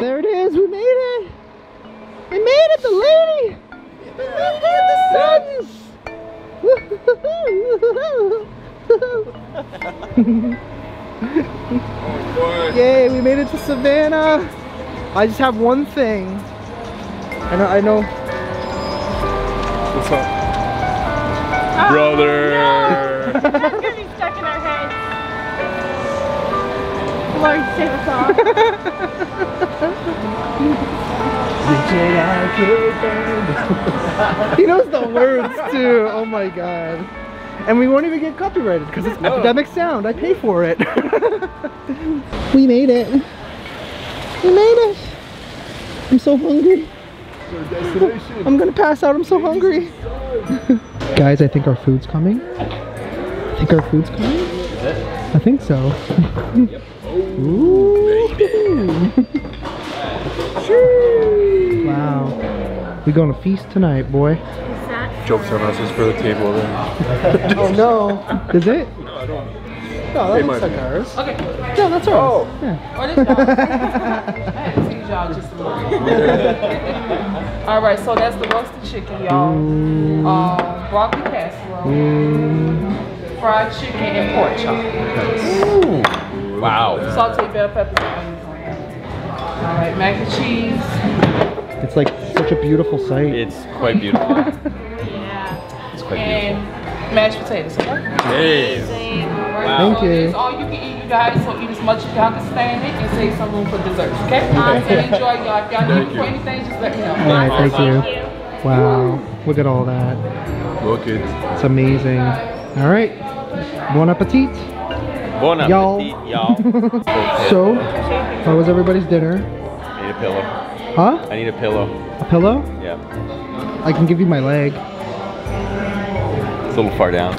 There it is. We made it. We made it. The lady. We made it. The suns. Yay, we made it to Savannah. I just have one thing. I know, I know. What's up? Oh, Brother! That's gonna be stuck in our heads. Lord, save us He knows the words too. Oh my god. And we won't even get copyrighted because it's epidemic sound. I pay for it. we made it. We made it. I'm so hungry. I'm gonna pass out. I'm so hungry. Guys, I think our food's coming. I think our food's coming. I think so. Ooh. wow. We going to feast tonight, boy. Jokes on us is for the table then. Oh no. Is it? No, I don't. No, that It looks might like ours. Okay. No, that's ours. Oh. Yeah. What is y'all? I had to tease y'all just a little. All right, so that's the roasted chicken, y'all. Um, broccoli casserole, fried chicken, and pork chop. Wow. Sauteed bell peppers onions. All right, mac and cheese It's like such a beautiful sight. It's quite beautiful. Yeah. It's quite and mashed potatoes. Okay. Hey. Thank so you. It's all you can eat, you guys. So eat as much as y'all can stand it, and save some room for desserts. Okay. And enjoy, y'all. If y'all need you. for anything, just let me know. Alright, thank you. Thank you. Wow. Look at all that. Look it. It's amazing. Alright. Bon appetit. Bon Y'all. appetit, y'all. So, how was everybody's dinner? I need a pillow. Huh? I need a pillow. A pillow? Yeah. I can give you my leg. It's a little far down.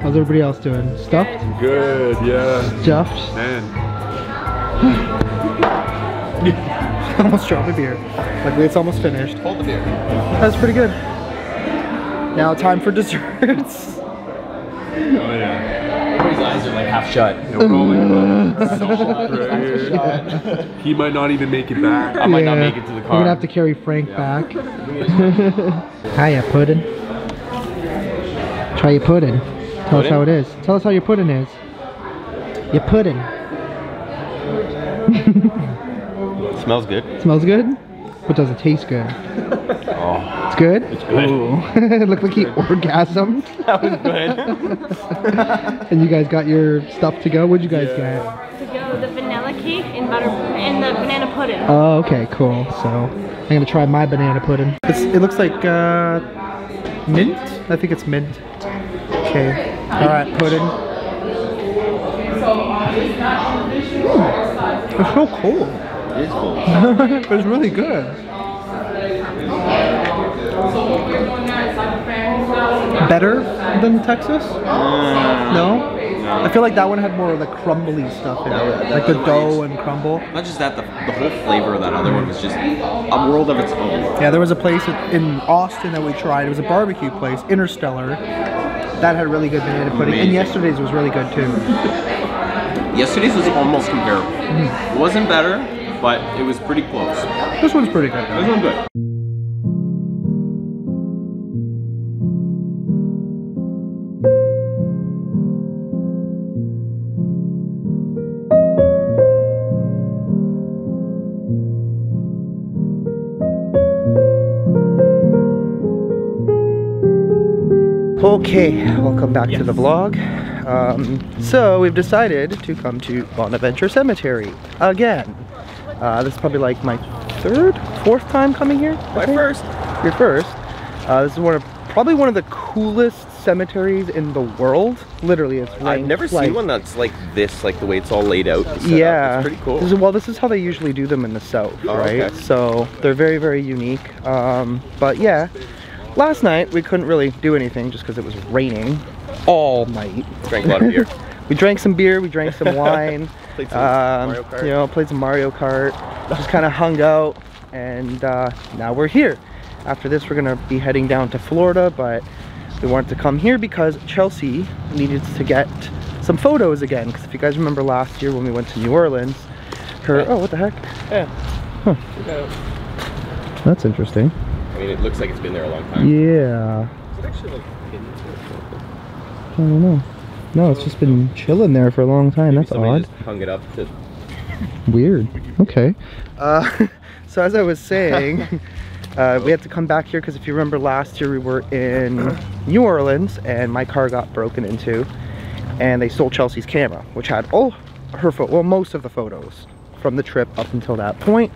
How's everybody else doing? Stuffed? Good, yeah. Stuffed? Man. almost dropped a beer. Luckily, it's almost finished. Hold the beer. That's pretty good. Now, time for desserts. Oh yeah. Everybody's eyes are like half shut. No rolling. right. He might not even make it back. I might not make it to the car. We're gonna have to carry Frank back. Hiya, pudding. Try your pudding. Tell us how it is. Tell us how your pudding is. Your pudding. smells good. Smells good? But does it taste good? Oh, It's good? it's good. It looked like he orgasmed. that was good. and you guys got your stuff to go? What'd you guys get? To go the vanilla cake and butter and the banana pudding. Oh, okay, cool. So I'm gonna try my banana pudding. It's, it looks like uh, mint. I think it's mint. Okay. All right, pudding. It's so cold. It is cool. it's really good. Better than Texas? Mm. No. I feel like that one had more of the crumbly stuff in it, like the dough and crumble. Not just that, the, the whole flavor of that other one was just a world of its own. Yeah, there was a place in Austin that we tried. It was a barbecue place, Interstellar. That had really good banana pudding, and yesterday's was really good too. Yesterday's was almost comparable. It wasn't better, but it was pretty close. This one's pretty good. This one's good. Okay, welcome back to the vlog. Um, so we've decided to come to Bonaventure Cemetery again. Uh, this is probably like my third, fourth time coming here. I My think? first. Your first. Uh, this is one of probably one of the coolest cemeteries in the world. Literally, it's I've never like, seen one that's like this, like the way it's all laid out. set up. Yeah, It's pretty cool. This is, well, this is how they usually do them in the south, Oh, right? okay. So they're very, very unique. Um, but yeah, last night we couldn't really do anything just because it was raining all night. Drank a lot of beer. We drank some beer, we drank some wine, Played some um, Mario Kart. you know, played some Mario Kart, just kind of hung out, and uh, now we're here. After this, we're gonna be heading down to Florida, but we wanted to come here because Chelsey needed to get some photos again. Because if you guys remember last year when we went to New Orleans, Her. Oh, what the heck? Yeah. Huh. That's interesting. I mean, it looks like it's been there a long time. Yeah. Is it actually like pinned? I don't know. No, it's just been chilling there for a long time. Maybe That's odd. just hung it up to. Weird. Okay. Uh, so as I was saying, uh, we had to come back here because if you remember last year we were in New Orleans and my car got broken into, and they stole Chelsey's camera, which had all her photo, well most of the photos from the trip up until that point.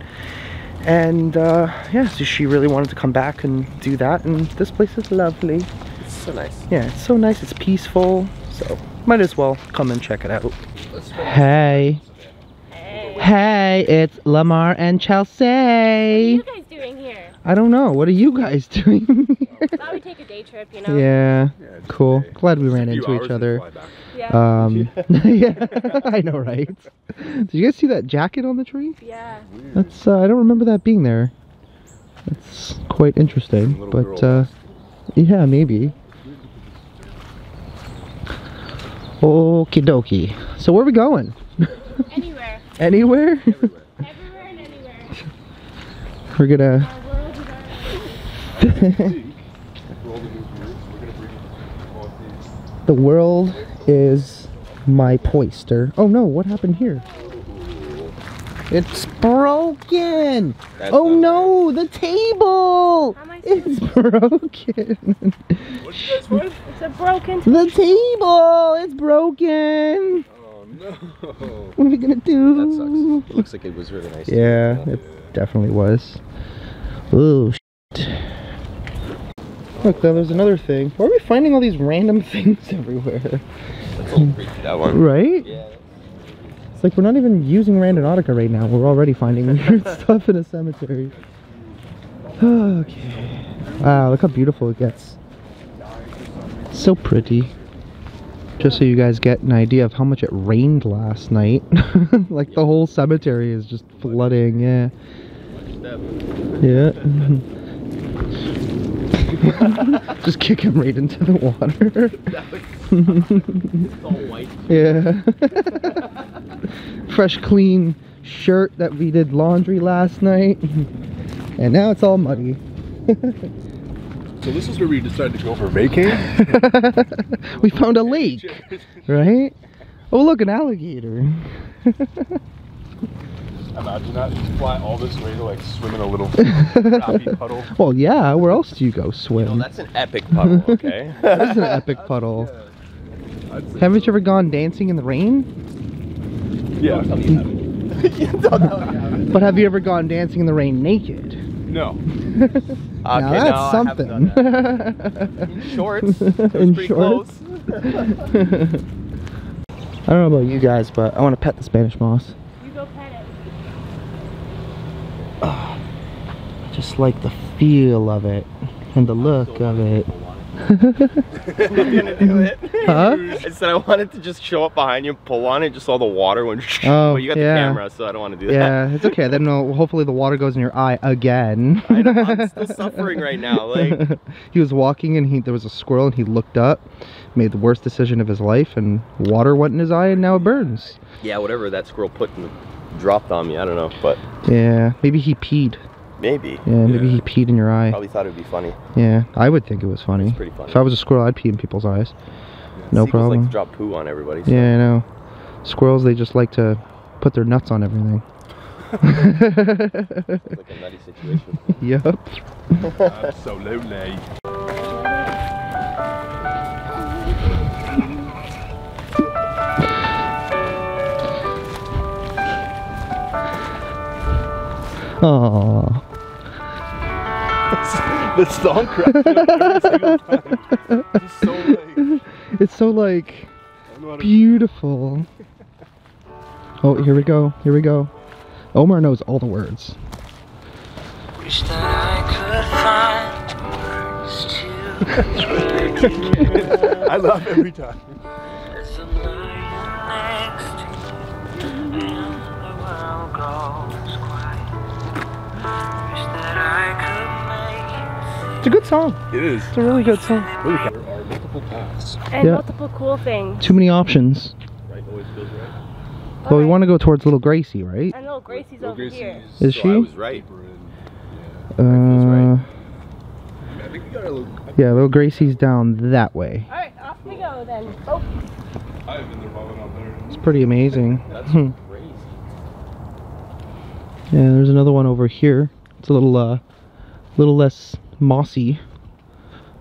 And uh, yeah, so she really wanted to come back and do that, and this place is lovely. It's so nice. Yeah, it's so nice, it's peaceful, so might as well come and check it out. Hey. Hey, it's Lomar and Chelsey. What are you guys doing here? I don't know. What are you guys doing? Thought we'd take a day trip, you know? yeah, it's cool. okay. Glad we ran into each other. Yeah. Um, yeah, I know, right? Did you guys see that jacket on the tree? yeah. That's uh, I don't remember that being there. That's quite interesting, but uh, yeah, maybe. Okie dokie. So where are we going? Anywhere. Anywhere? Everywhere and anywhere. We're gonna. Our world is our The world is my poister. Oh no! What happened here? It's broken. That's oh not no! The table. How am I It's broken. It's a broken the table. It's broken. Oh no. What are we gonna do? That sucks. It looks like it was really nice. Yeah, it definitely was. Ooh, shit. Look, there was another thing. Why are we finding all these random things everywhere? That's a little freaky, that one. Right? Yeah. It's like we're not even using Randonautica right now. We're already finding weird stuff in a cemetery. Okay. Wow, look how beautiful it gets. So pretty. Just so you guys get an idea of how much it rained last night. like the whole cemetery is just flooding, yeah. Yeah. just kick him right into the water. It's all white. Yeah. Fresh, clean shirt that we did laundry last night. And now it's all muddy. So this is where we decided to go for vacay. we found a lake, right? Oh, look, an alligator. Imagine that. Just fly all this way to like swim in a little crappy puddle. Well, yeah, where else do you go Oh, swim? that's an epic puddle, okay? that is an epic puddle. I'd Haven't so. you ever gone dancing in the rain? Yeah. Tell me you haven't. But have you ever gone dancing in the rain naked? No. Okay, now no, that's I haven't something. done that. In shorts. It was In shorts. I don't know about you guys, but I want to pet the Spanish moss. You go pet it. Just like the feel of it and the look of it. I'm gonna do it. Huh? I said I wanted to just show up behind you and pull on it, just all the water went. Oh, but you got yeah. the camera, so I don't want to do that. Yeah, it's okay. Then uh, hopefully the water goes in your eye again. I know, I'm still suffering right now. Like, he was walking and he there was a squirrel and he looked up, made the worst decision of his life, and water went in his eye and now it burns. yeah, whatever that squirrel put in the, dropped on me, I don't know, but Yeah, maybe he peed. Maybe. Yeah, maybe Yeah. he peed in your eye. Probably thought it would be funny. Yeah, I would think it was funny. It's pretty funny. If I was a squirrel, I'd pee in people's eyes. No Seagulls problem. like to drop poo on everybody. So. Yeah, I know. Squirrels, they just like to put their nuts on everything. It's like a nutty situation. yep. Absolutely. Aww. the song cracks me up every single time. It's so like. It's so like I don't know how to- beautiful. Oh, here we go. Here we go. Omar knows all the words. Wish that I could find words to I laugh every time. Song. It is. It's a really good song. There are multiple paths. And Yeah. multiple cool things. Too many options. Right always feels right. Well, we want to go towards Little Gracie, right? And little Gracie's over here. Is So she? I was right. Uh, right. I think we got a little. yeah, Little Gracie's down that way. Alright, off we go then. Oh, I've been there, Bobbing out there. It's pretty amazing. That's Hmm. crazy. Yeah, there's another one over here. It's a little, uh, little less mossy.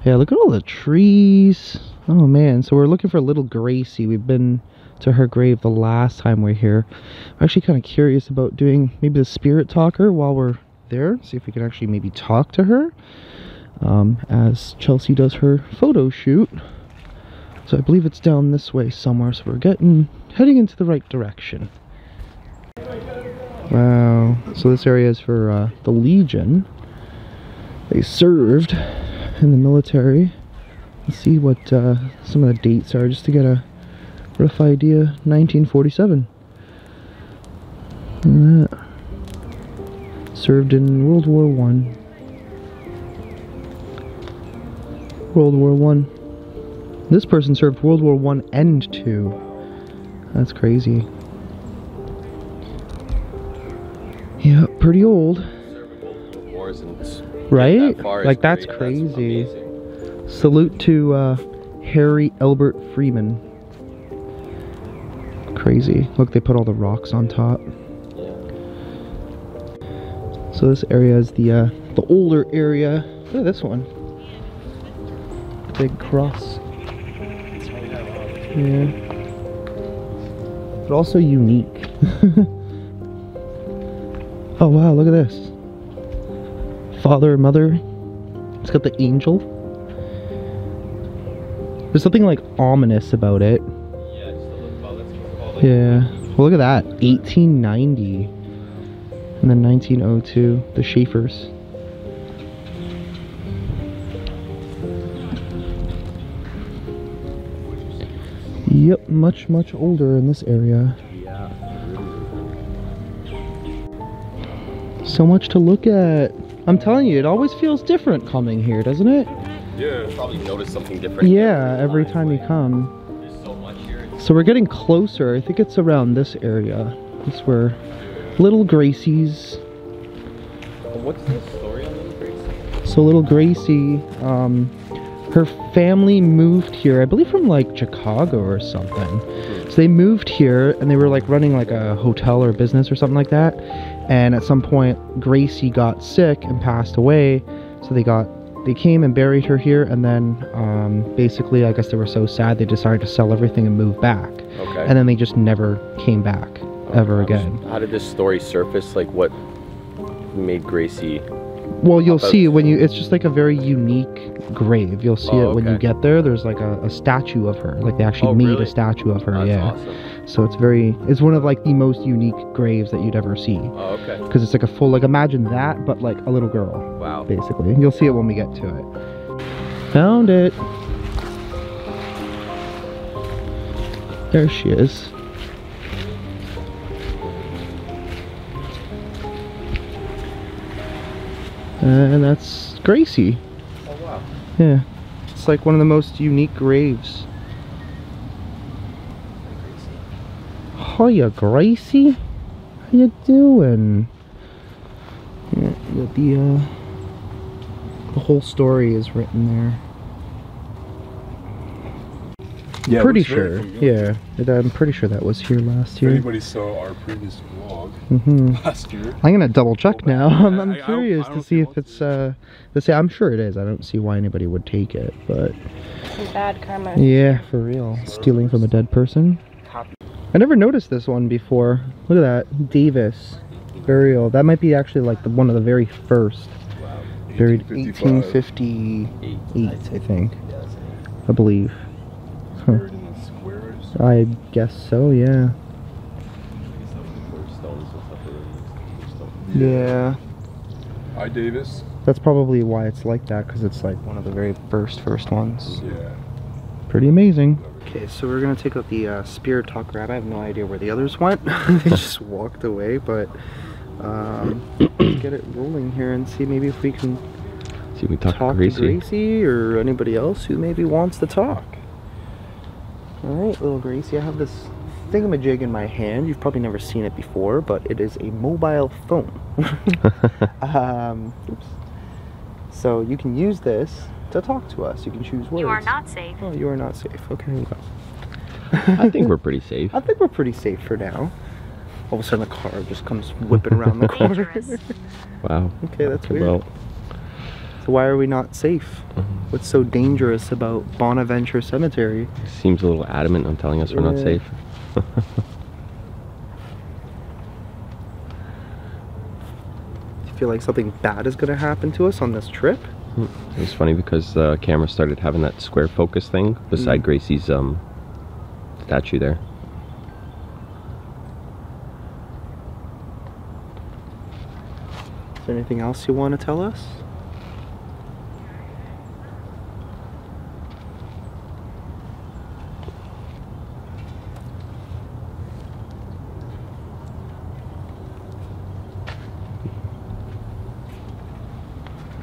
Yeah, look at all the trees. Oh man, so we're looking for a Little Gracie. We've been to her grave the last time we are here. I'm actually kind of curious about doing maybe the spirit talker while we're there. See if we can actually maybe talk to her. Um, as Chelsey does her photo shoot. So I believe it's down this way somewhere. So we're getting heading into the right direction. Wow. So this area is for uh, the Legion. They served in the military. Let's see what uh, some of the dates are just to get a rough idea. 1947. And that. Served in World War One. World War One. This person served World War One and Two. That's crazy. Yeah, pretty old, right? that like that's great. crazy. amazing. Salute to uh, Harry Albert Freeman. Crazy. Look, they put all the rocks on top. Yeah. So this area is the uh, the older area. Look at this one. Big cross. Yeah. But also unique. oh wow, look at this. Father, mother. It's got the angel. There's something like ominous about it. Yeah, well, that's called like Yeah. Well, look at that. 1890. And then 1902. The Schaefer's. Yep, much, much older in this area. Yeah. So much to look at. I'm telling you, it always feels different coming here, doesn't it? Yeah. probably notice something different. Yeah, every time you come. There's so much here. So we're getting closer. I think it's around this area. This where little Gracie's. What's the story on Little Gracie? So little Gracie, um, her family moved here, I believe from like Chicago or something. So they moved here and they were like running like a hotel or business or something like that. And at some point, Gracie got sick and passed away. So they got they came and buried her here, and then um, basically, I guess they were so sad they decided to sell everything and move back. Okay. And then they just never came back ever again. How did this story surface? Like, what made Gracie? Well, you'll see when you. It's just like a very unique grave. You'll see Oh, it when you get there. There's like a, a statue of her. Like they actually Oh, made really? a statue of her. That's yeah. awesome. So it's very. It's one of like the most unique graves that you'd ever see. Oh, okay. Because it's like a full. Like imagine that, but like a little girl. Wow. Basically, you'll see it when we get to it. Found it. There she is. And that's Gracie. Oh wow. Yeah. It's like one of the most unique graves. Hiya, Gracie. How you doing? Yeah, the, the, uh, the whole story is written there. Yeah. pretty sure. Yeah, it- I'm pretty sure that was here last If year. anybody saw our previous vlog hmm last year, I'm gonna double check now. I'm, I'm I- I don't- curious I to don't see see if what it's uh. To say, I'm sure it is. I don't see why anybody would take it, but some bad karma. yeah, for real. Stealing from a dead person. I never noticed this one before. Look at that, Davis burial. That might be actually like the one of the very first. Buried 1855. 1858, I think. I believe. Huh. Buried in the squares. I guess so. Yeah. Yeah. Hi, Davis. That's probably why it's like that, because it's like one of the very first first ones. Yeah. Pretty amazing. Okay, so we're gonna take out the uh, spirit talk grab. I have no idea where the others went. they just walked away, but um, let's get it rolling here and see maybe if we can See, we talk to Gracie or anybody else who maybe wants to talk. All right, little Gracie, I have this thingamajig in my hand. You've probably never seen it before, but it is a mobile phone. um, oops. So you can use this to talk to us. You can choose words. You are not safe. Oh, you are not safe. Okay. I think we're pretty safe. I think we're pretty safe for now. All of a sudden, a car just comes whipping around the corner. Wow. okay, that's weird. Well, So why are we not safe? Uh-huh. What's so dangerous about Bonaventure Cemetery? seems a little adamant on telling us we're not safe. Do you feel like something bad is gonna happen to us on this trip? It was funny because the camera started having that square focus thing beside Mm. Gracie's um statue there. Is there anything else you want to tell us?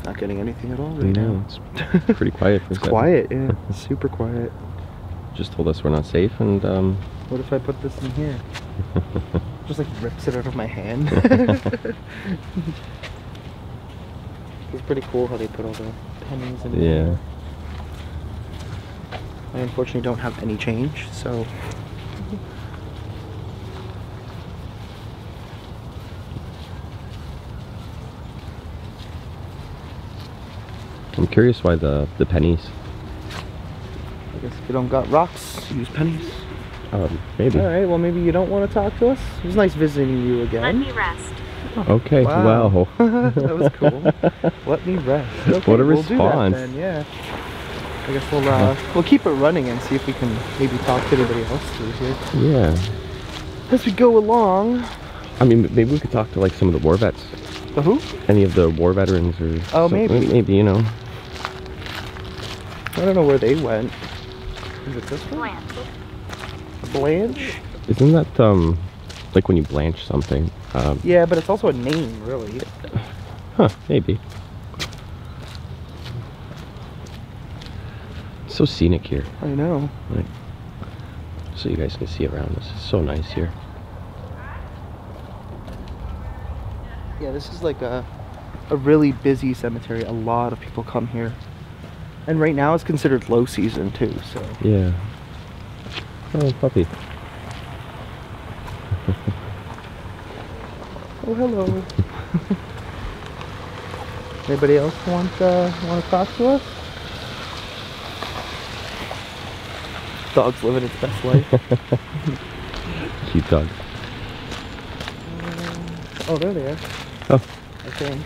Not getting anything at all right No, now. it's pretty quiet It's quiet, yeah. It's super quiet. Just told us we're not safe and um What if I put this in here? Just like rips it out of my hand. it's pretty cool how they put all the pennies in yeah. there. I unfortunately don't have any change, so I'm curious why the the pennies. I guess if you don't got rocks, use pennies. Um, maybe. Alright, well maybe you don't want to talk to us. It was nice visiting you again. Let me rest. Okay. Wow. that was cool. Let me rest. Okay, What a we'll do that response. then, yeah. I guess we'll uh, we'll keep it running and see if we can maybe talk to anybody else through here. Yeah. As we go along. I mean, maybe we could talk to like some of the war vets, The who? any of the war veterans, or Oh, some- maybe. maybe you know. I don't know where they went. Is it this one? Plant. Blanche? Isn't that um like when you blanch something? Um, Yeah, but it's also a name, really. huh? Maybe. So scenic here, I know. so you guys can see around. This is so nice here. Yeah, this is like a a really busy cemetery. A lot of people come here. And right now it's considered low season too, so Yeah. Oh, puppy. Oh hello. Anybody else want uh, want to talk to us? Dog's living its best life. Cute dog. oh, there they are. Oh. I think.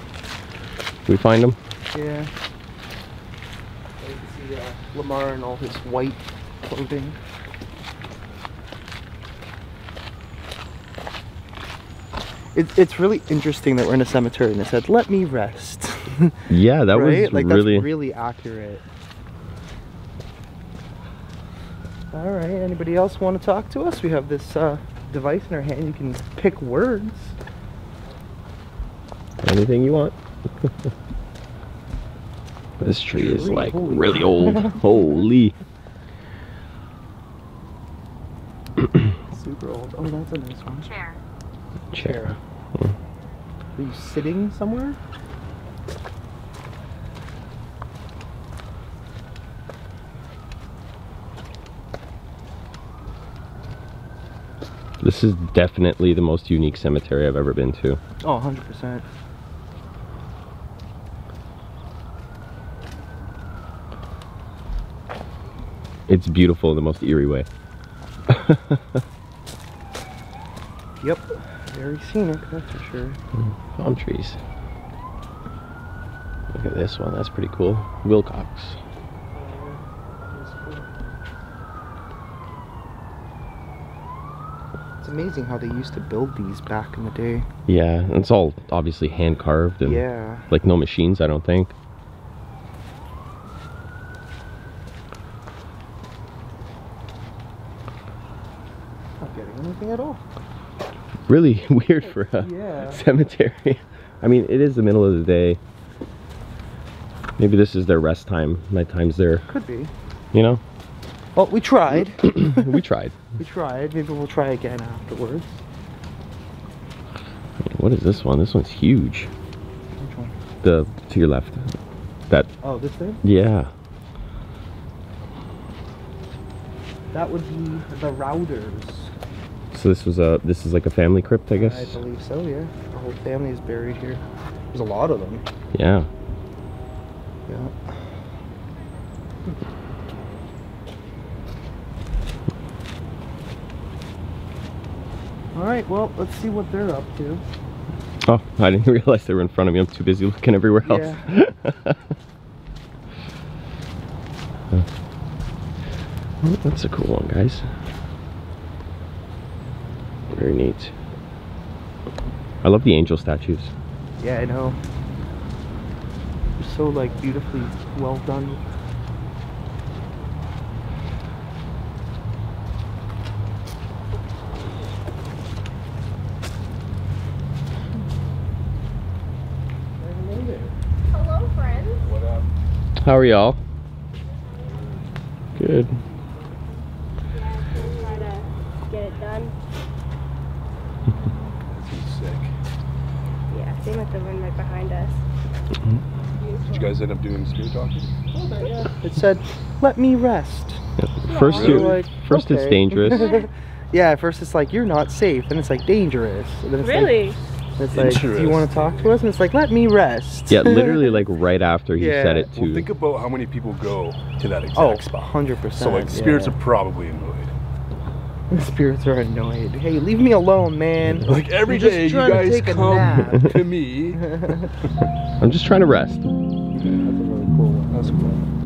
Can we find them? Yeah. You can see uh, Lomar in all his white clothing. It's it's really interesting that we're in a cemetery and it said, "Let me rest." Yeah, that right? was like really. really accurate. All right. Anybody else want to talk to us? We have this uh, device in our hand. You can pick words. Anything you want. this tree is like really old. Holy. Super old. Oh, that's a nice one. Chair. Chair. Are you sitting somewhere? This is definitely the most unique cemetery I've ever been to. Oh, 100%. It's beautiful in the most eerie way. Yep. Very scenic, that's for sure. Hmm, palm trees. Look at this one. That's pretty cool. Wilcox. It's amazing how they used to build these back in the day. Yeah, it's all obviously hand carved and Yeah. like no machines, I don't think. Not getting anything at all. Really weird for a Yeah. cemetery. I mean, it is the middle of the day. Maybe this is their rest time. My time's there, Could be. you know? Well, we tried. we tried. we tried. Maybe we'll try again afterwards. What is this one? This one's huge. Which one? The to your left. That Oh, this thing? yeah. That would be the routers. So this was a this is like a family crypt, I guess. I believe so, yeah. the whole family is buried here. There's a lot of them. Yeah. Yeah. Alright, well, let's see what they're up to. Oh, I didn't realize they were in front of me. I'm too busy looking everywhere else. Oh, that's a cool one, guys. Very neat. I love the angel statues. Yeah, I know. They're so like beautifully well done. Hello, friends. How are y'all? Good. Try to get it done. Yeah, same with the one right behind us. Mm-hmm. Did you guys end up doing spirit talking? It said, "Let me rest." First, We're like, first it's dangerous. yeah, at first it's like you're not safe, and it's like dangerous. And then it's Really? Like, it's like, do you want to talk to us? And it's like, let me rest. yeah, literally like right after he Yeah. said it Well, too. think about how many people go to that oh, exact oh, spot. 100 percent. So like spirits are probably annoyed. spirits are annoyed. Hey, leave me alone, man. Like every I'm just day you trying to guys take a come to me. I'm just trying to rest. That's a really cool one. That's cool.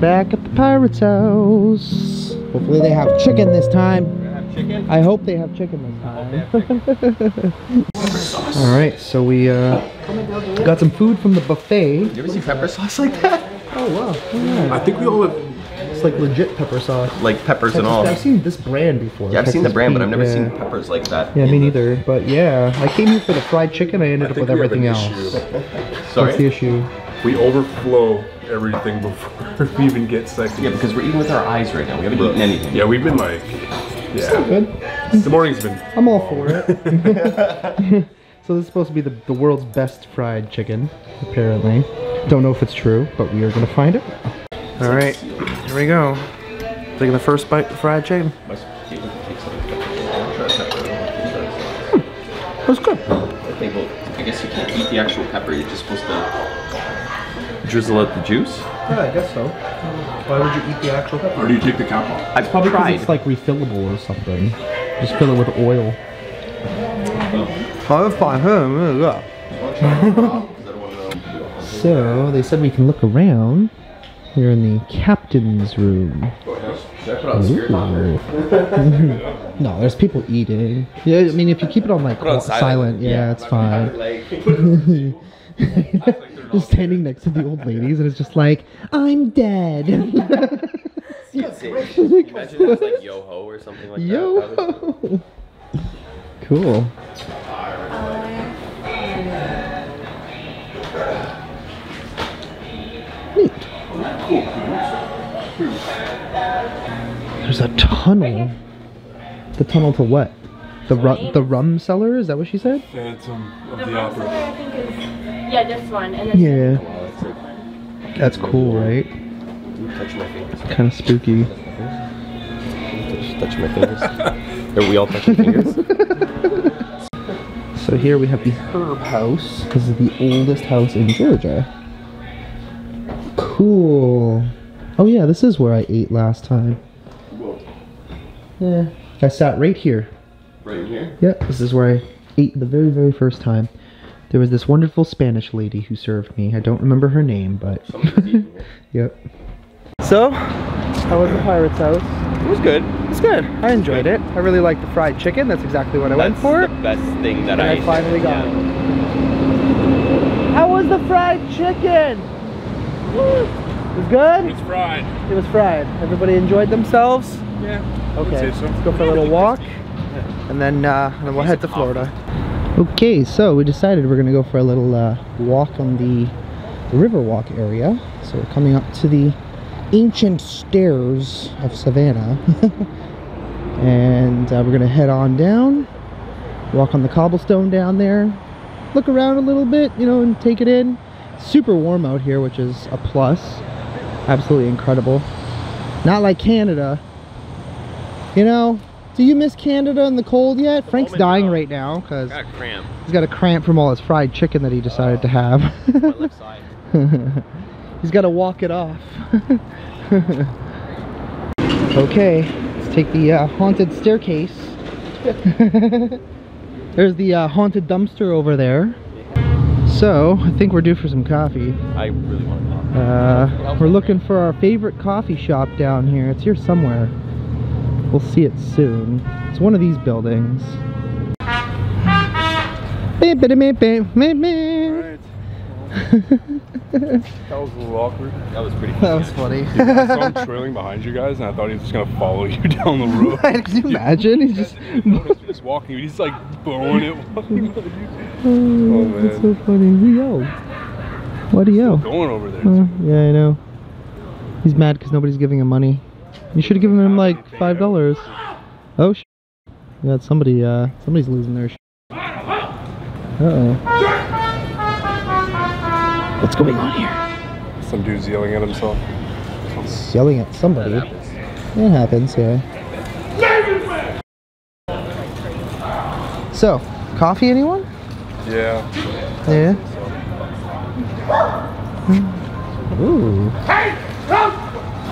Back at the pirate's house. Hopefully they have chicken this time. I hope they have chicken this time. All right, so we uh, got some food from the buffet. You ever see pepper sauce like that? Oh wow, yeah. I think we all have it's like legit pepper sauce. Like peppers and all. I've seen this brand before. Yeah, I've seen the Texas brand, but I've never yeah. seen peppers like that. Yeah, me neither. But yeah, I came here for the fried chicken. I ended I up with we have an everything else. issue. What's the issue? We overflow everything before we even get seconds. Yeah, because we're eating with our eyes right now. We haven't eaten anything. Yeah, we've been like, yeah. Good. The morning's been. I'm all for it. so this is supposed to be the, the world's best fried chicken, apparently. Don't know if it's true, but we are gonna find it. All right, here we go. Taking the first bite of fried chicken. Hmm, that's good. Okay, well, I guess you can't eat the actual pepper. You're just supposed to drizzle out the juice. Yeah, I guess so. Why would you eat the actual pepper? Or do you take the cap off? I've probably tried. It's like refillable or something. Just fill it with oil. Oh, that's fine. So they said we can look around. We're in the captain's room. Should I put on spirit No, there's people eating. Yeah, I mean if you keep it on like it on silent, silent. yeah, it's fine. just standing next to the old ladies and it's just like, I'm dead. Imagine that's like yo ho or something like that. Yo. Cool. Neat. There's a tunnel. The tunnel to what? The ru- the rum cellar? Is that what she said? Phantom of The the rum cellar, Opera. I think is yeah, this one, and then Yeah. That's cool, right? ooh, touch my fingers. Kind of spooky. Touch, touch my fingers. Are we all touching fingers? So here we have the Herb House. This is the oldest house in Georgia. Cool. Oh yeah, this is where I ate last time. Yeah. I sat right here. Right here. Yep, this is where I ate the very, very first time. There was this wonderful Spanish lady who served me. I don't remember her name, but. Somebody's eating here. Yep. So, how was the Pirate's House? It was good. It's good. I enjoyed it. I really liked the fried chicken. That's exactly what I went for. That's for. the best thing that And I I finally got Yeah. How was the fried chicken? It was good? It was fried. It was fried. Everybody enjoyed themselves? Yeah. Okay, so. let's go for a little walk, and then uh, and then we'll head to Florida. Okay, so we decided we're gonna go for a little uh, walk on the, Riverwalk area. So we're coming up to the ancient stairs of Savannah, and uh, we're gonna head on down, walk on the cobblestone down there, look around a little bit, you know, and take it in. Super warm out here, which is a plus. Absolutely incredible. Not like Canada. You know, do you miss Canada and the cold yet? Frank's dying no. right now because he's got a cramp from all his fried chicken that he decided to have. Side. he's got to walk it off. okay, let's take the uh, haunted staircase. There's the uh, haunted dumpster over there. So, I think we're due for some coffee. I really want coffee. Uh, we're looking for our favorite coffee shop down here. It's here somewhere. We'll see it soon. It's one of these buildings. Beep, beep, beep, beep, beep, beep. Alright. That was a little awkward. That was pretty That was funny. I saw him trailing behind you guys, and I thought he was just gonna follow you down the road. Can you imagine? He's just. Notice just walking, he's like blowing it. walking by you. Oh, that's so funny. We yelled. Why do you yell? Going over there. Uh, yeah, I know. He's mad because nobody's giving him money. You should have given him like five dollars. Oh, sh we got somebody. Uh, somebody's losing their. Sh uh oh. What's going on here? Some dude's yelling at himself. He's yelling at somebody. It happens, yeah. So, coffee, anyone? Yeah. Yeah. Ooh. Hey!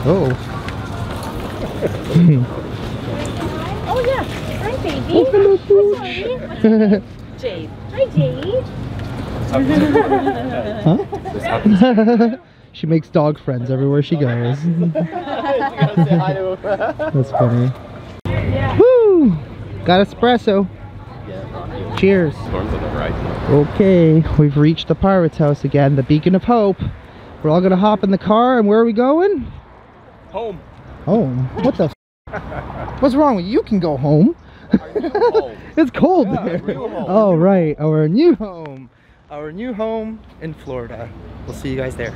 Oh. Oh yeah. Hi baby. Oh, hello, What's your? Jade. Hi Jade. Huh? she makes dog friends everywhere she goes. That's funny. Woo! Got espresso. Cheers. Storms on the horizon. Okay, we've reached the Pirate's House again, the beacon of hope. We're all gonna hop in the car, and where are we going? Home. Home. What the? F- What's wrong with you? You can go home. home. it's cold Yeah, there. Oh right, our new home. Our new home in Florida. We'll see you guys there.